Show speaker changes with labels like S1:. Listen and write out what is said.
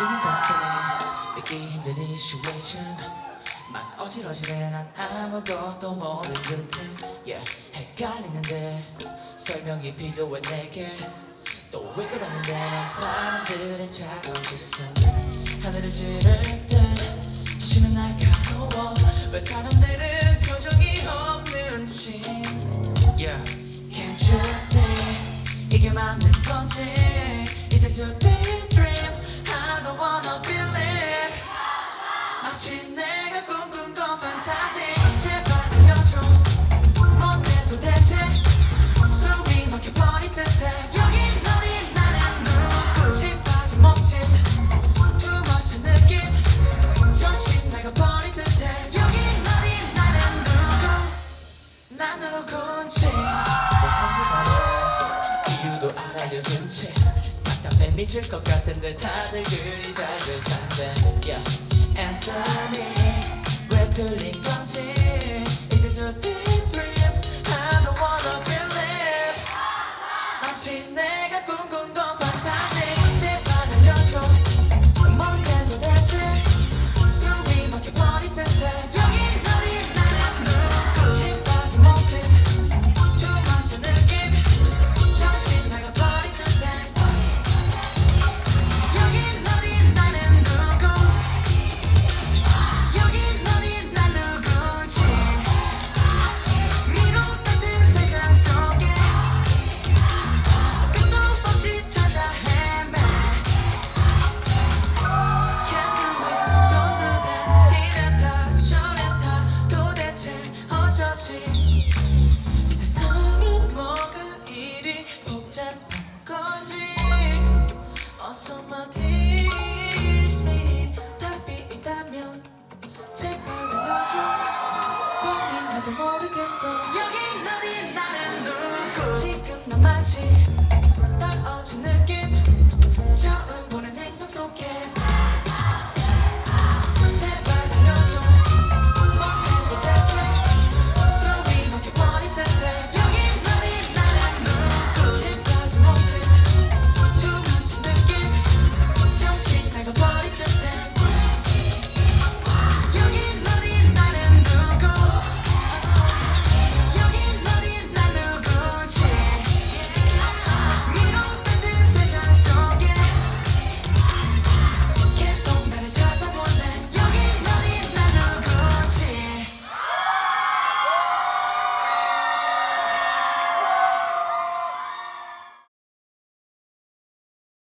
S1: 우리는 destiny 믿기 힘든 이 situation. 막 어지러지네 난 아무것도 모르는 듯해. Yeah, 헷갈리는데 설명이 필요해 내게. 또 왜 그러는데 난 사람들의 시선 하늘을 찌를 때 도시는 날카로워. 왜 사람들은 표정이 없는지. Yeah, Can't you see? 이게 맞는 건지. a big 난 누군지 하지 말래 이유도 알아려준 채 답답해 미칠 것 같은데 다들 그리 잘들 산대 yeah. Me 왜 틀린 건지 Is this a big dream I don't wanna believe 마치 내 모르겠어 여기 너니 나는 누구? 지금 나 마치 떨어진 느낌